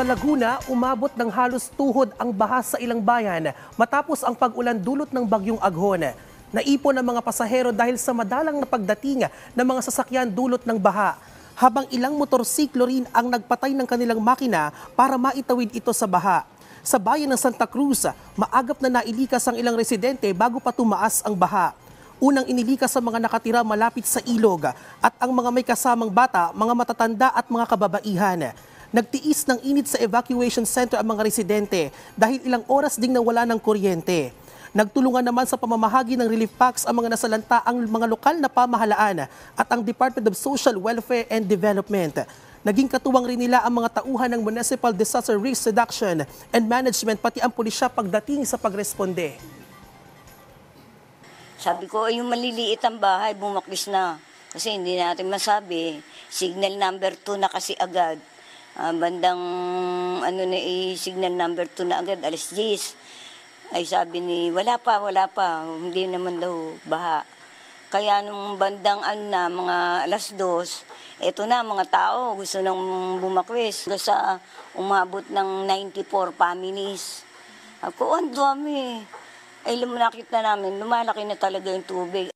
Sa Laguna, umabot ng halos tuhod ang baha sa ilang bayan matapos ang pag-ulan dulot ng bagyong Aghon. Naipon ang mga pasahero dahil sa madalang na pagdating ng mga sasakyan dulot ng baha. Habang ilang motorsiklo rin ang nagpatay ng kanilang makina para maitawid ito sa baha. Sa bayan ng Santa Cruz, maagap na nailikas ang ilang residente bago pa tumaas ang baha. Unang inilikas sa mga nakatira malapit sa ilog at ang mga may kasamang bata, mga matatanda at mga kababaihan. Nagtiis ng init sa evacuation center ang mga residente dahil ilang oras ding nawala ng kuryente. Nagtulungan naman sa pamamahagi ng relief packs ang mga nasalanta ang mga lokal na pamahalaan at ang Department of Social Welfare and Development. Naging katuwang rin nila ang mga tauhan ng Municipal Disaster Risk Reduction and Management pati ang pulisya pagdating sa pagresponde. Sabi ko, yung maliliit ang bahay, bumaklis na. Kasi hindi natin masabi. Signal number 2 na kasi agad. Ah, bandang ano na eh, signal number 2 na agad, alas 10. Ay sabi ni, wala pa, wala pa. Hindi naman daw baha. Kaya nung bandang ano na, mga alas 2, eto na, mga tao gusto nang bumakwis. Sa umabot ng 94 families. Ako, ang dami. Ay, lum- nakita namin, lumalaki na talaga yung tubig.